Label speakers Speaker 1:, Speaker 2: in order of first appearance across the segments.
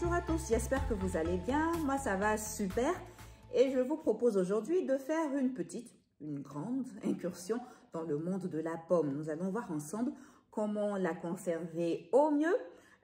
Speaker 1: Bonjour à tous, j'espère que vous allez bien. Moi, ça va super. Et je vous propose aujourd'hui de faire une petite, une grande incursion dans le monde de la pomme. Nous allons voir ensemble comment la conserver au mieux,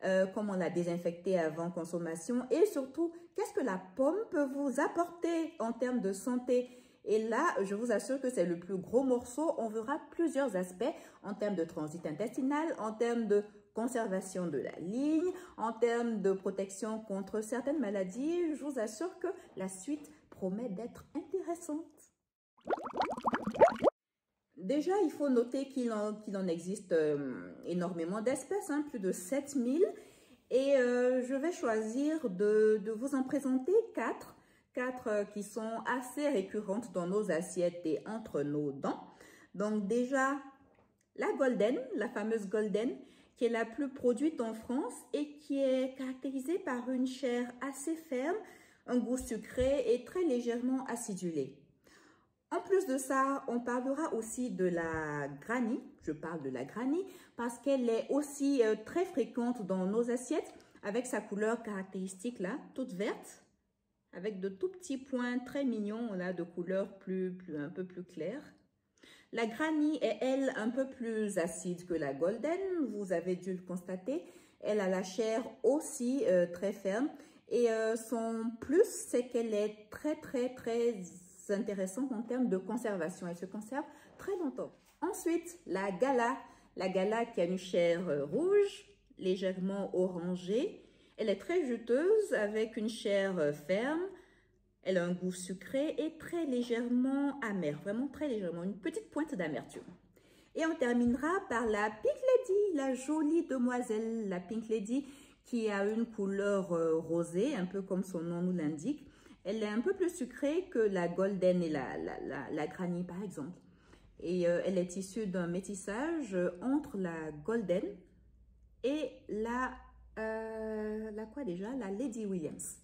Speaker 1: euh, comment la désinfecter avant consommation et surtout, qu'est-ce que la pomme peut vous apporter en termes de santé et là, je vous assure que c'est le plus gros morceau. On verra plusieurs aspects en termes de transit intestinal, en termes de conservation de la ligne, en termes de protection contre certaines maladies. Je vous assure que la suite promet d'être intéressante. Déjà, il faut noter qu'il en, existe euh, énormément d'espèces, hein, plus de 7000. Et euh, je vais choisir de, de, vous en présenter quatre, quatre euh, qui sont assez récurrentes dans nos assiettes et entre nos dents. Donc déjà, la golden, la fameuse golden, qui est la plus produite en France et qui est caractérisée par une chair assez ferme, un goût sucré et très légèrement acidulé. En plus de ça, on parlera aussi de la granny. Je parle de la granny parce qu'elle est aussi euh, très fréquente dans nos assiettes avec sa couleur caractéristique là, toute verte, avec de tout petits points très mignons là de couleur plus, plus un peu plus claire. La granny est, elle, un peu plus acide que la golden. Vous avez dû le constater. Elle a la chair aussi euh, très ferme. Et euh, son plus, c'est qu'elle est très, très, très intéressante en termes de conservation. Elle se conserve très longtemps. Ensuite, la gala. La gala qui a une chair euh, rouge, légèrement orangée. Elle est très juteuse avec une chair ferme, elle a un goût sucré et très légèrement amer, vraiment très légèrement, une petite pointe d'amertume. Et on terminera par la Pink Lady, la jolie demoiselle, la Pink Lady, qui a une couleur euh, rosée, un peu comme son nom nous l'indique. Elle est un peu plus sucrée que la Golden et la, la, la, Granny, par exemple. Et euh, elle est issue d'un métissage entre la Golden et la, euh, la quoi déjà? La Lady Williams.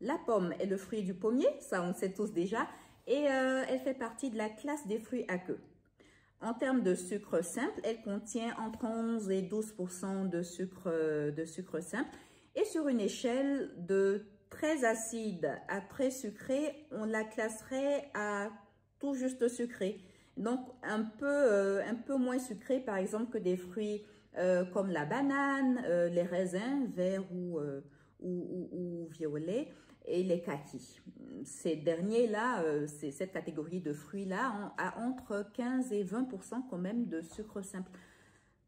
Speaker 1: La pomme est le fruit du pommier, ça on sait tous déjà, et euh, elle fait partie de la classe des fruits à queue. En termes de sucre simple, elle contient entre 11 et 12 de sucre, de sucre simple. Et sur une échelle de très acide à très sucré, on la classerait à tout juste sucré. Donc un peu, euh, un peu moins sucré par exemple que des fruits euh, comme la banane, les raisins verts ou, ou, violets et les kakis. Ces derniers-là, euh, cette catégorie de fruits-là, a entre 15 et 20% quand même de sucre simple,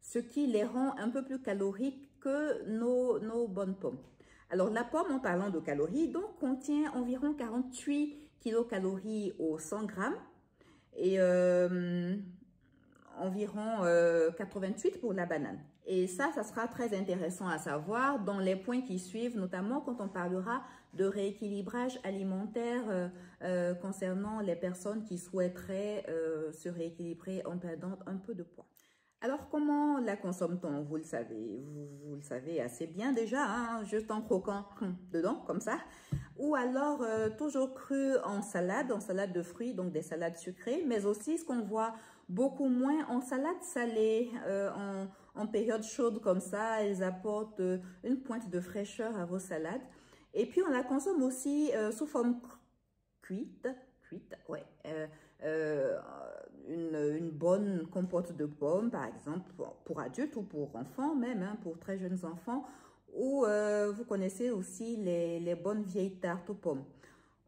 Speaker 1: ce qui les rend un peu plus caloriques que nos, nos bonnes pommes. Alors, la pomme, en parlant de calories, donc, contient environ 48 kilocalories au 100 grammes et euh, environ 88 euh, pour la banane. Et ça, ça sera très intéressant à savoir dans les points qui suivent, notamment quand on parlera de rééquilibrage alimentaire euh, concernant les personnes qui souhaiteraient se rééquilibrer en perdant un peu de poids. Alors, comment la consomme-t-on? Vous le savez, vous, le savez assez bien déjà, hein, juste en croquant dedans, comme ça. Ou alors, toujours cru en salade, en salade de fruits, donc des salades sucrées, mais aussi ce qu'on voit beaucoup moins en salade salée, euh, en, période chaude comme ça. Elles apportent euh, une pointe de fraîcheur à vos salades. Et puis, on la consomme aussi euh, sous forme cuite, cuite, ouais, une, bonne compote de pommes, par exemple, pour, adultes ou pour enfants même, hein, pour très jeunes enfants. Ou vous connaissez aussi les, bonnes vieilles tartes aux pommes.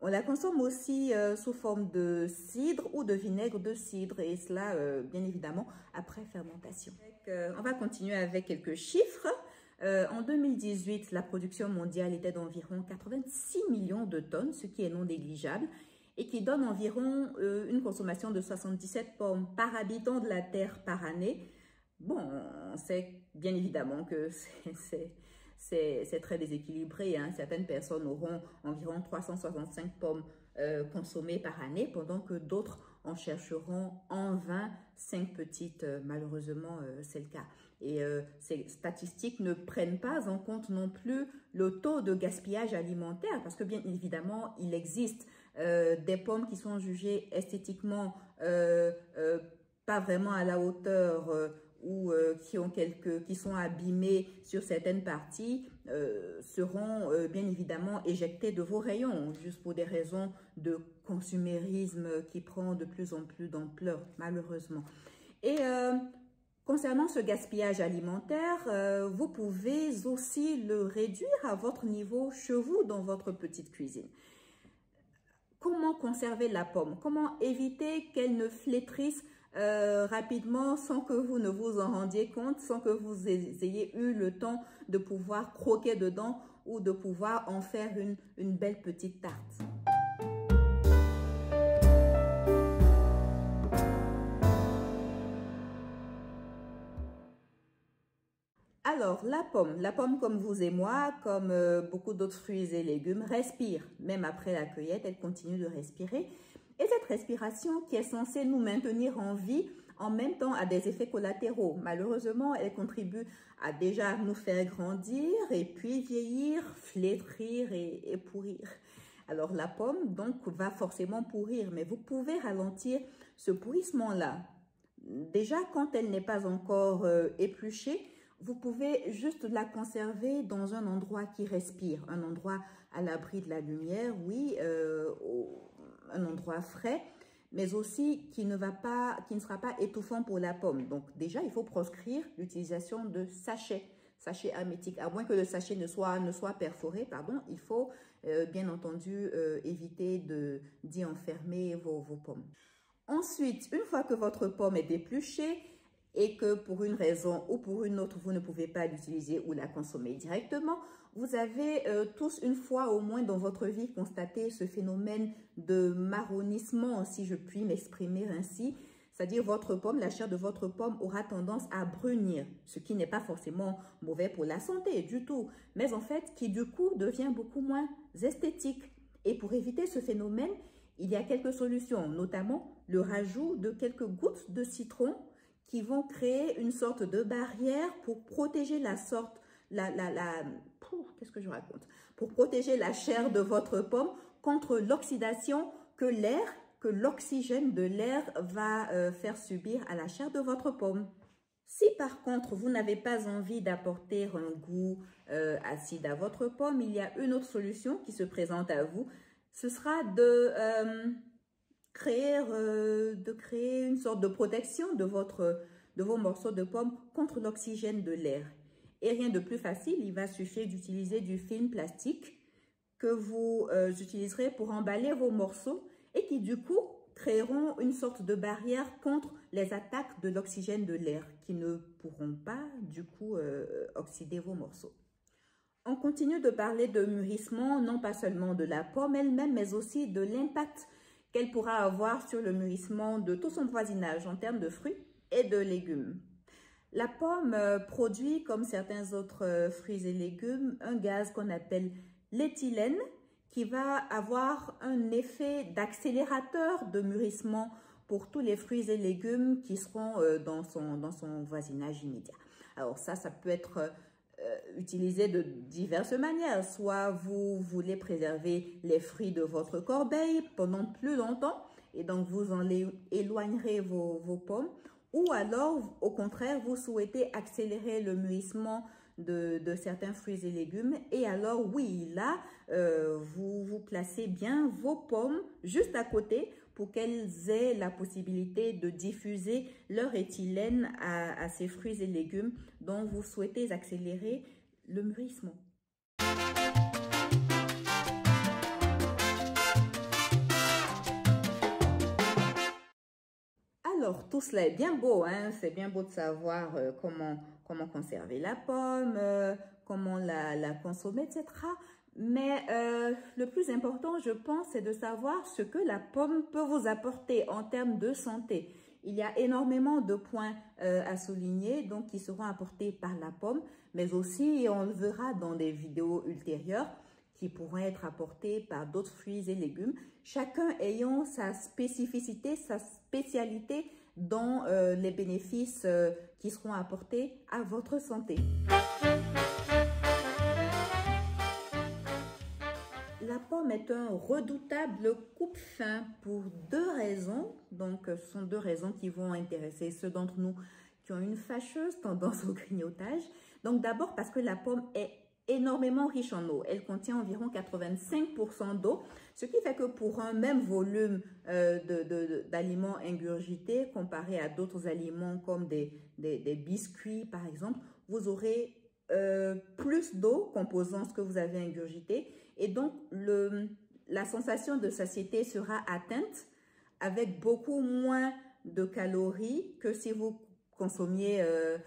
Speaker 1: On la consomme aussi euh, sous forme de cidre ou de vinaigre de cidre et cela euh, bien évidemment après fermentation. Euh, on va continuer avec quelques chiffres. en 2018, la production mondiale était d'environ 86 millions de tonnes, ce qui est non négligeable et qui donne environ une consommation de 77 pommes par habitant de la Terre par année. Bon, on sait bien évidemment que c'est c'est très déséquilibré. Hein. Certaines personnes auront environ 365 pommes euh, consommées par année, pendant que d'autres en chercheront en vain 5 petites. Euh, malheureusement, euh, c'est le cas. Et ces statistiques ne prennent pas en compte non plus le taux de gaspillage alimentaire, parce que bien évidemment, il existe des pommes qui sont jugées esthétiquement pas vraiment à la hauteur ou euh, qui, ont quelques, qui sont abîmés sur certaines parties euh, seront euh, bien évidemment éjectés de vos rayons, juste pour des raisons de consumérisme qui prend de plus en plus d'ampleur, malheureusement. Et concernant ce gaspillage alimentaire, vous pouvez aussi le réduire à votre niveau chez vous dans votre petite cuisine. Comment conserver la pomme? Comment éviter qu'elle ne flétrisse euh, rapidement sans que vous ne vous en rendiez compte, sans que vous ayez eu le temps de pouvoir croquer dedans ou de pouvoir en faire une, belle petite tarte. Alors, la pomme, la pomme comme vous et moi, comme euh, beaucoup d'autres fruits et légumes, respire. Même après la cueillette, elle continue de respirer. Et cette respiration qui est censée nous maintenir en vie, en même temps a des effets collatéraux. Malheureusement, elle contribue à déjà nous faire grandir et puis vieillir, flétrir et, pourrir. Alors la pomme, donc, va forcément pourrir, mais vous pouvez ralentir ce pourrissement-là. Déjà, quand elle n'est pas encore euh, épluchée, vous pouvez juste la conserver dans un endroit qui respire, un endroit à l'abri de la lumière, oui, euh, un endroit frais, mais aussi qui ne, va pas, qui ne sera pas étouffant pour la pomme. Donc déjà, il faut proscrire l'utilisation de sachets, sachets hermétiques. À moins que le sachet ne soit, ne soit perforé, pardon, il faut euh, bien entendu euh, éviter d'y enfermer vos, pommes. Ensuite, une fois que votre pomme est épluchée, et que pour une raison ou pour une autre, vous ne pouvez pas l'utiliser ou la consommer directement, vous avez euh, tous une fois au moins dans votre vie constaté ce phénomène de marronissement, si je puis m'exprimer ainsi. C'est-à-dire votre pomme, la chair de votre pomme aura tendance à brunir, ce qui n'est pas forcément mauvais pour la santé du tout, mais en fait qui du coup devient beaucoup moins esthétique. Et pour éviter ce phénomène, il y a quelques solutions, notamment le rajout de quelques gouttes de citron qui vont créer une sorte de barrière pour protéger la sorte, la, la, la Pour protéger la chair de votre pomme contre l'oxydation que l'air, que l'oxygène de l'air va euh, faire subir à la chair de votre pomme. Si par contre vous n'avez pas envie d'apporter un goût euh, acide à votre pomme, il y a une autre solution qui se présente à vous. Ce sera de euh, créer, de créer une sorte de protection de, votre, de vos morceaux de pomme contre l'oxygène de l'air. Et rien de plus facile, il va suffire d'utiliser du film plastique que vous euh, utiliserez pour emballer vos morceaux et qui du coup créeront une sorte de barrière contre les attaques de l'oxygène de l'air qui ne pourront pas du coup euh, oxyder vos morceaux. On continue de parler de mûrissement, non pas seulement de la pomme elle-même, mais aussi de l'impact qu'elle pourra avoir sur le mûrissement de tout son voisinage en termes de fruits et de légumes. La pomme euh, produit, comme certains autres euh, fruits et légumes, un gaz qu'on appelle l'éthylène qui va avoir un effet d'accélérateur de mûrissement pour tous les fruits et légumes qui seront euh, dans son, dans son voisinage immédiat. Alors ça, ça peut être utilisé de diverses manières. Soit vous voulez préserver les fruits de votre corbeille pendant plus longtemps et donc vous en éloignerez vos, vos pommes. Ou alors, au contraire, vous souhaitez accélérer le mûrissement de, certains fruits et légumes. Et alors, oui, là, euh, vous, vous placez bien vos pommes juste à côté pour qu'elles aient la possibilité de diffuser leur éthylène à, ces fruits et légumes dont vous souhaitez accélérer le mûrissement. Alors, tout cela est bien beau, hein? c'est bien beau de savoir euh, comment, comment conserver la pomme, euh, comment la, la consommer, etc. Mais euh, le plus important, je pense, c'est de savoir ce que la pomme peut vous apporter en termes de santé. Il y a énormément de points à souligner, donc qui seront apportés par la pomme, mais aussi, on le verra dans des vidéos ultérieures, qui pourront être apportés par d'autres fruits et légumes, chacun ayant sa spécificité, sa spécialité dans euh, les bénéfices qui seront apportés à votre santé. La pomme est un redoutable coupe-fin pour deux raisons. Donc, ce sont deux raisons qui vont intéresser ceux d'entre nous qui ont une fâcheuse tendance au grignotage. Donc d'abord parce que la pomme est énormément riche en eau. Elle contient environ 85% d'eau, ce qui fait que pour un même volume euh, d'aliments ingurgités comparé à d'autres aliments comme des, biscuits par exemple, vous aurez euh, plus d'eau composant ce que vous avez ingurgité et donc la sensation de satiété sera atteinte avec beaucoup moins de calories que si vous consommiez euh,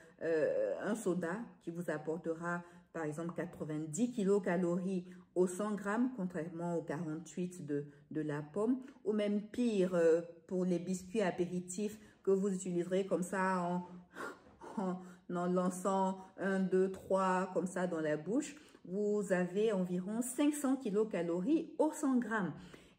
Speaker 1: un soda qui vous apportera par exemple 90 kilocalories au 100 grammes, contrairement aux 48 de, de la pomme, ou même pire euh, pour les biscuits apéritifs que vous utiliserez comme ça en, en, lançant 1, 2, 3 comme ça dans la bouche, vous avez environ 500 kilocalories au 100 grammes.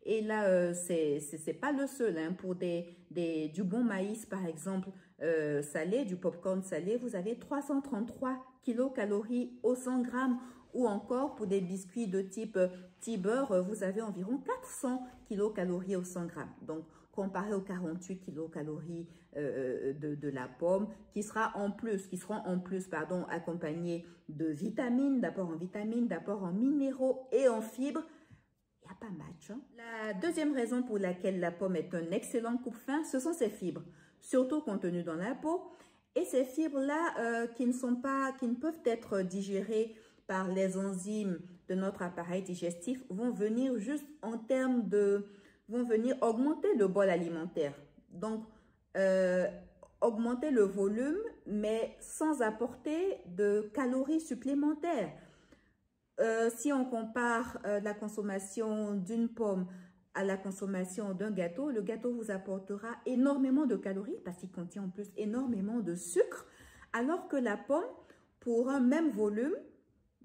Speaker 1: Et là, euh, c'est pas le seul. Hein. Pour des, des, du bon maïs, par exemple, euh, salé, du popcorn salé, vous avez 333 kilocalories au 100 grammes. Ou encore, pour des biscuits de type T-beurre, vous avez environ 400 kilocalories au 100 grammes. Donc, comparé aux 48 kilocalories euh, de, la pomme, qui sera en plus, qui seront en plus, pardon, accompagnées de vitamines, d'apport en vitamines, d'apport en minéraux et en fibres, il n'y a pas match. Hein. La deuxième raison pour laquelle la pomme est un excellent coupe-faim, ce sont ses fibres, surtout contenues dans la peau. Et ces fibres-là euh, qui ne sont pas, qui ne peuvent être digérées par les enzymes de notre appareil digestif vont venir juste en termes de, vont venir augmenter le bol alimentaire. Donc, euh, augmenter le volume, mais sans apporter de calories supplémentaires. Euh, si on compare la consommation d'une pomme à la consommation d'un gâteau, le gâteau vous apportera énormément de calories parce qu'il contient en plus énormément de sucre, alors que la pomme, pour un même volume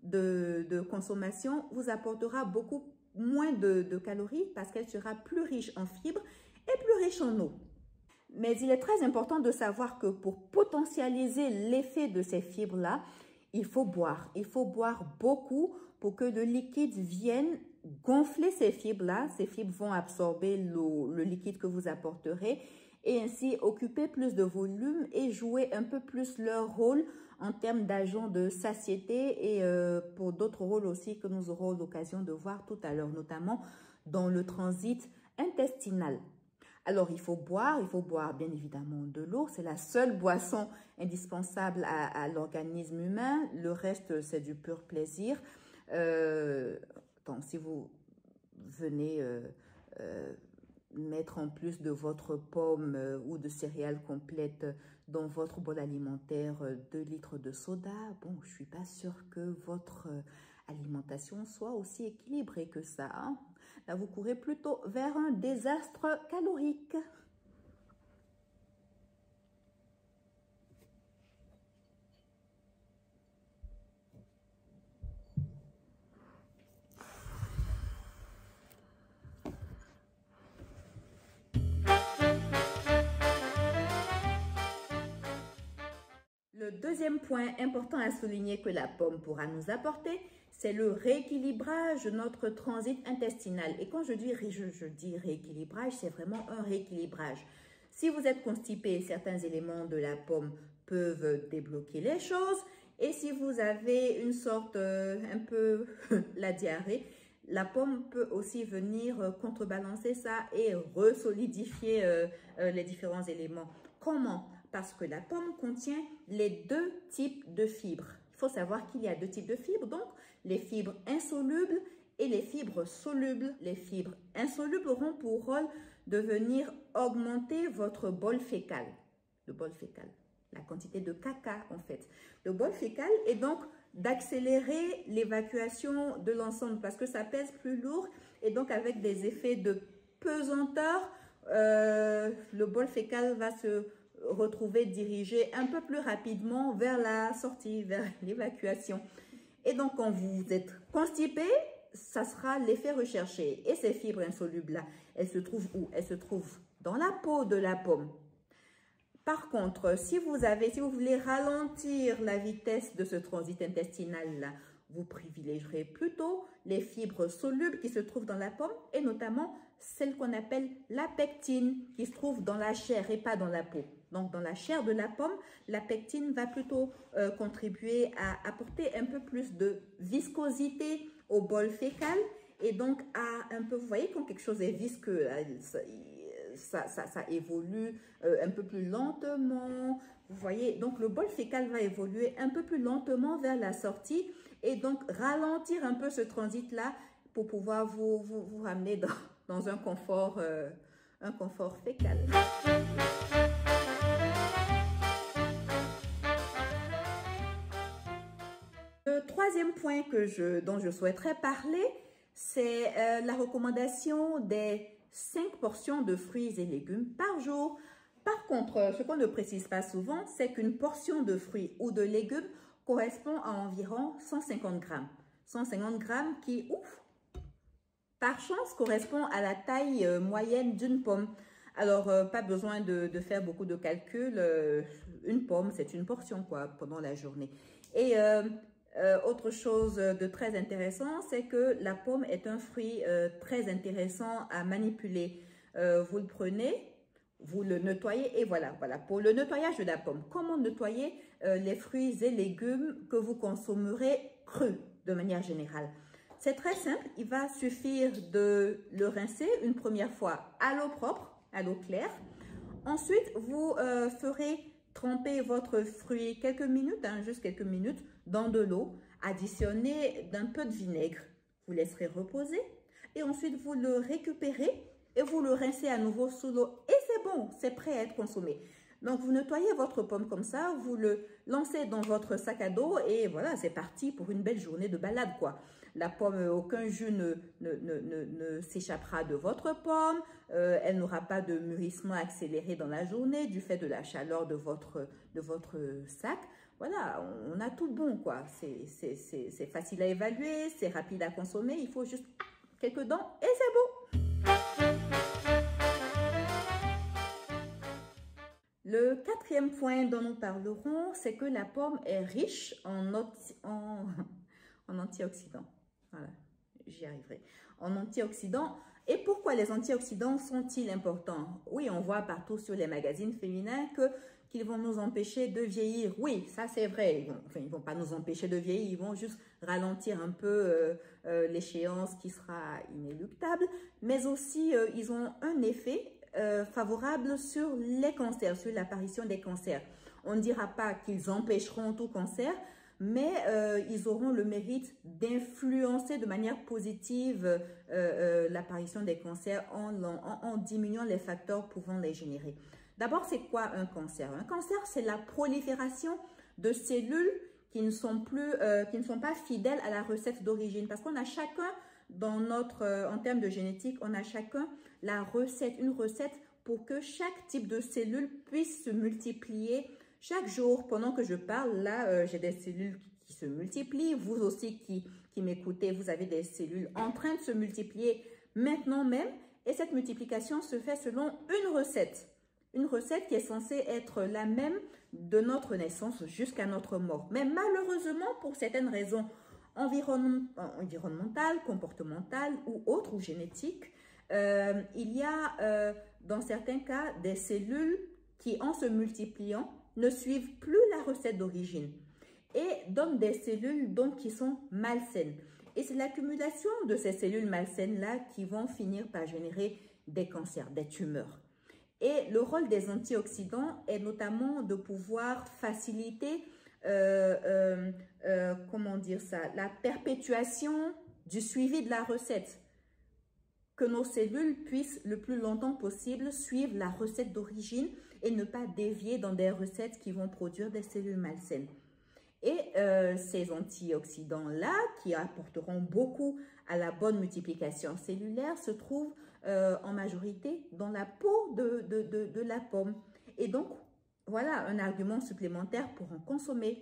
Speaker 1: de, consommation, vous apportera beaucoup moins de, de calories parce qu'elle sera plus riche en fibres et plus riche en eau. Mais il est très important de savoir que pour potentialiser l'effet de ces fibres-là, il faut boire. Il faut boire beaucoup pour que le liquide vienne gonfler ces fibres-là. Ces fibres vont absorber le, liquide que vous apporterez et ainsi occuper plus de volume et jouer un peu plus leur rôle en termes d'agent de satiété et euh, pour d'autres rôles aussi que nous aurons l'occasion de voir tout à l'heure, notamment dans le transit intestinal. Alors, il faut boire, il faut boire bien évidemment de l'eau. C'est la seule boisson indispensable à, l'organisme humain. Le reste, c'est du pur plaisir. Euh, si vous venez euh, euh, mettre en plus de votre pomme euh, ou de céréales complètes dans votre bol alimentaire 2 litres de soda, bon, je suis pas sûre que votre alimentation soit aussi équilibrée que ça. Hein. Là, vous courez plutôt vers un désastre calorique. Le deuxième point important à souligner que la pomme pourra nous apporter, c'est le rééquilibrage de notre transit intestinal. Et quand je dis, rééquilibrage, c'est vraiment un rééquilibrage. Si vous êtes constipé, certains éléments de la pomme peuvent débloquer les choses. Et si vous avez une sorte, euh, un peu la diarrhée, la pomme peut aussi venir euh, contrebalancer ça et resolidifier euh, les différents éléments. Comment? Parce que la pomme contient les deux types de fibres. Il faut savoir qu'il y a deux types de fibres, donc les fibres insolubles et les fibres solubles. Les fibres insolubles auront pour rôle de venir augmenter votre bol fécal. Le bol fécal, la quantité de caca en fait. Le bol fécal est donc d'accélérer l'évacuation de l'ensemble parce que ça pèse plus lourd et donc avec des effets de pesanteur, euh, le bol fécal va se retrouver dirigé un peu plus rapidement vers la sortie, vers l'évacuation. Et donc, quand vous êtes constipé, ça sera l'effet recherché. Et ces fibres insolubles-là, elles se trouvent où? Elles se trouvent dans la peau de la pomme. Par contre, si vous avez, si vous voulez ralentir la vitesse de ce transit intestinal-là, vous privilégierez plutôt les fibres solubles qui se trouvent dans la pomme et notamment celle qu'on appelle la pectine qui se trouve dans la chair et pas dans la peau. Donc, dans la chair de la pomme, la pectine va plutôt euh, contribuer à apporter un peu plus de viscosité au bol fécal et donc à un peu, vous voyez quand quelque chose est visqueux, ça, évolue euh, un peu plus lentement, vous voyez, donc le bol fécal va évoluer un peu plus lentement vers la sortie et donc ralentir un peu ce transit-là pour pouvoir vous, vous, ramener dans, dans un confort, euh, un confort fécal. Troisième point que je, dont je souhaiterais parler, c'est euh, la recommandation des 5 portions de fruits et légumes par jour. Par contre, ce qu'on ne précise pas souvent, c'est qu'une portion de fruits ou de légumes correspond à environ 150 grammes. 150 grammes qui, ouf, par chance, correspond à la taille euh, moyenne d'une pomme. Alors, euh, pas besoin de, faire beaucoup de calculs. une pomme, c'est une portion quoi pendant la journée. Et euh, autre chose de très intéressant, c'est que la pomme est un fruit euh, très intéressant à manipuler. Euh, vous le prenez, vous le nettoyez et voilà, voilà. Pour le nettoyage de la pomme, comment nettoyer les fruits et légumes que vous consommerez crus de manière générale? C'est très simple, il va suffire de le rincer une première fois à l'eau propre, à l'eau claire. Ensuite, vous ferez tremper votre fruit quelques minutes, hein, juste quelques minutes, dans de l'eau, additionnez d'un peu de vinaigre. Vous laisserez reposer et ensuite vous le récupérez et vous le rincez à nouveau sous l'eau et c'est bon, c'est prêt à être consommé. Donc, vous nettoyez votre pomme comme ça, vous le lancez dans votre sac à dos et voilà, c'est parti pour une belle journée de balade, quoi. La pomme, aucun jus ne, ne, s'échappera de votre pomme, euh, elle n'aura pas de mûrissement accéléré dans la journée du fait de la chaleur de votre, de votre sac. Voilà, on a tout bon, quoi. C'est facile à évaluer, c'est rapide à consommer, il faut juste quelques dents et c'est bon. Le quatrième point dont nous parlerons, c'est que la pomme est riche en, en, en antioxydants. Voilà, j'y arriverai. En antioxydants. Et pourquoi les antioxydants sont-ils importants? Oui, on voit partout sur les magazines féminins que qu'ils vont nous empêcher de vieillir. Oui, ça c'est vrai. Ils vont, vont pas nous empêcher de vieillir, ils vont juste ralentir un peu euh, euh, l'échéance qui sera inéluctable. Mais aussi, euh, ils ont un effet favorable sur les cancers, sur l'apparition des cancers. On ne dira pas qu'ils empêcheront tout cancer, mais ils auront le mérite d'influencer de manière positive l'apparition des cancers en, diminuant les facteurs pouvant les générer. D'abord, c'est quoi un cancer? Un cancer, c'est la prolifération de cellules qui ne sont plus, euh, qui ne sont pas fidèles à la recette d'origine. Parce qu'on a chacun, dans notre, euh, en termes de génétique, on a chacun la recette, une recette pour que chaque type de cellule puisse se multiplier chaque jour. Pendant que je parle, là, euh, j'ai des cellules qui, se multiplient. Vous aussi qui, qui m'écoutez, vous avez des cellules en train de se multiplier maintenant même. Et cette multiplication se fait selon une recette. Une recette qui est censée être la même de notre naissance jusqu'à notre mort. Mais malheureusement, pour certaines raisons environnementales, comportementales ou autres ou génétiques, euh, il y a euh, dans certains cas des cellules qui, en se multipliant, ne suivent plus la recette d'origine et donnent des cellules donc qui sont malsaines. Et c'est l'accumulation de ces cellules malsaines-là qui vont finir par générer des cancers, des tumeurs. Et le rôle des antioxydants est notamment de pouvoir faciliter, euh, euh, euh, comment dire ça, la perpétuation du suivi de la recette. Que nos cellules puissent le plus longtemps possible suivre la recette d'origine et ne pas dévier dans des recettes qui vont produire des cellules malsaines. Et ces antioxydants-là, qui apporteront beaucoup à la bonne multiplication cellulaire, se trouvent euh, en majorité dans la peau de, de, la pomme. Et donc, voilà un argument supplémentaire pour en consommer.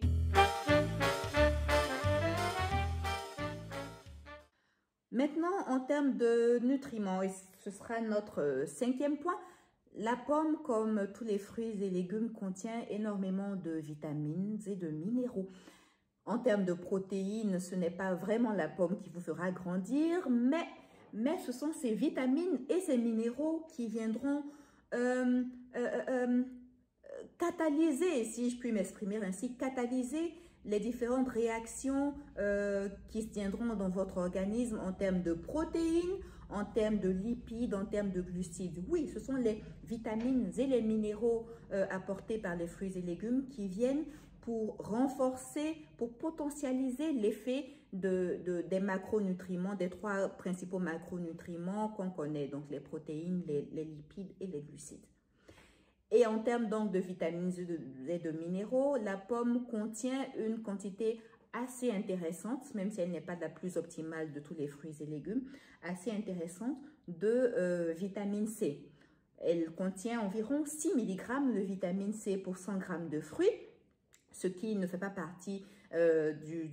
Speaker 1: Maintenant, en termes de nutriments, et ce sera notre cinquième point, la pomme, comme tous les fruits et légumes, contient énormément de vitamines et de minéraux. En termes de protéines, ce n'est pas vraiment la pomme qui vous fera grandir, mais mais ce sont ces vitamines et ces minéraux qui viendront euh, euh, euh, catalyser, si je puis m'exprimer ainsi, catalyser les différentes réactions qui se tiendront dans votre organisme en termes de protéines, en termes de lipides, en termes de glucides. Oui, ce sont les vitamines et les minéraux apportés par les fruits et légumes qui viennent pour renforcer, pour potentialiser l'effet de, des macronutriments, des trois principaux macronutriments qu'on connaît, donc les protéines, les, lipides et les glucides. Et en termes donc de vitamines et de, minéraux, la pomme contient une quantité assez intéressante, même si elle n'est pas la plus optimale de tous les fruits et légumes, assez intéressante de euh, vitamine C. Elle contient environ 6 mg de vitamine C pour 100 g de fruits ce qui ne fait pas partie euh, du,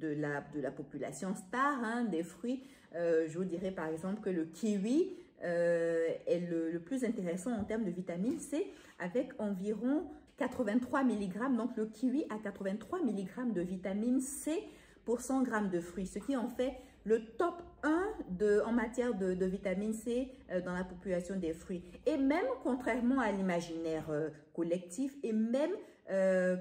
Speaker 1: de, la, population star hein, des fruits. Euh, je vous dirais par exemple que le kiwi euh, est le, plus intéressant en termes de vitamine C avec environ 83 mg. Donc le kiwi a 83 mg de vitamine C pour 100 g de fruits, ce qui en fait le top 1 de, en matière de, vitamine C euh, dans la population des fruits. Et même contrairement à l'imaginaire collectif, et même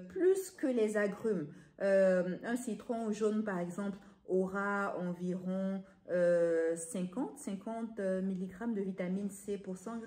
Speaker 1: plus que les agrumes. Un citron jaune, par exemple, aura environ 50, 50 mg de vitamine C pour 100 g.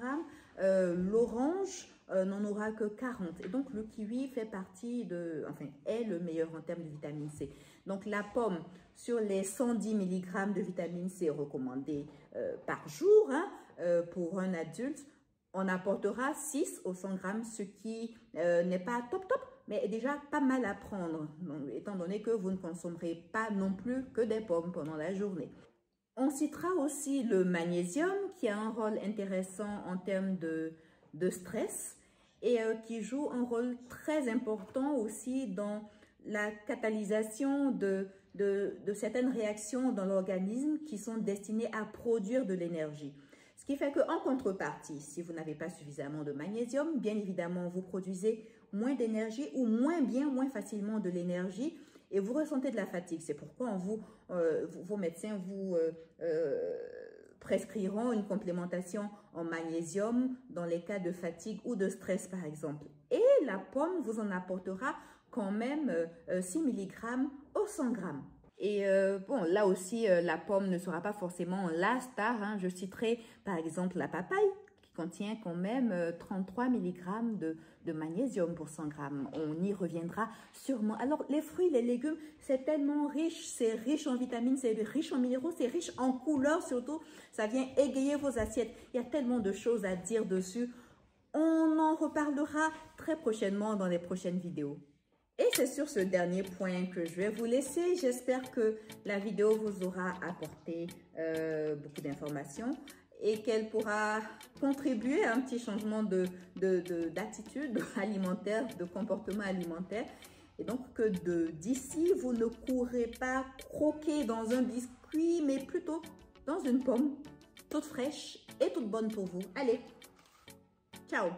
Speaker 1: L'orange n'en aura que 40. Et donc, le kiwi fait partie de, enfin, est le meilleur en termes de vitamine C. Donc, la pomme, sur les 110 mg de vitamine C recommandés euh, par jour hein, euh, pour un adulte, on apportera 6 au 100 grammes, ce qui euh, n'est pas top top, mais déjà pas mal à prendre, étant donné que vous ne consommerez pas non plus que des pommes pendant la journée. On citera aussi le magnésium qui a un rôle intéressant en termes de, de stress et qui joue un rôle très important aussi dans la catalysation de, de, certaines réactions dans l'organisme qui sont destinées à produire de l'énergie. Ce qui fait qu'en contrepartie, si vous n'avez pas suffisamment de magnésium, bien évidemment, vous produisez moins d'énergie ou moins bien, moins facilement de l'énergie et vous ressentez de la fatigue. C'est pourquoi euh, vos médecins vous euh, euh, prescriront une complémentation en magnésium dans les cas de fatigue ou de stress, par exemple. Et la pomme vous en apportera quand même 6 euh, mg au 100 g. Et bon, là aussi, la pomme ne sera pas forcément la star. Hein. Je citerai par exemple la papaye contient quand même 33 mg de, de, magnésium pour 100 g. On y reviendra sûrement. Alors, les fruits, les légumes, c'est tellement riche. C'est riche en vitamines, c'est riche en minéraux, c'est riche en couleurs surtout. Ça vient égayer vos assiettes. Il y a tellement de choses à dire dessus. On en reparlera très prochainement dans les prochaines vidéos. Et c'est sur ce dernier point que je vais vous laisser. J'espère que la vidéo vous aura apporté euh, beaucoup d'informations et qu'elle pourra contribuer à un petit changement d'attitude de, alimentaire, de comportement alimentaire. Et donc que d'ici, vous ne courrez pas croquer dans un biscuit, mais plutôt dans une pomme toute fraîche et toute bonne pour vous. Allez, ciao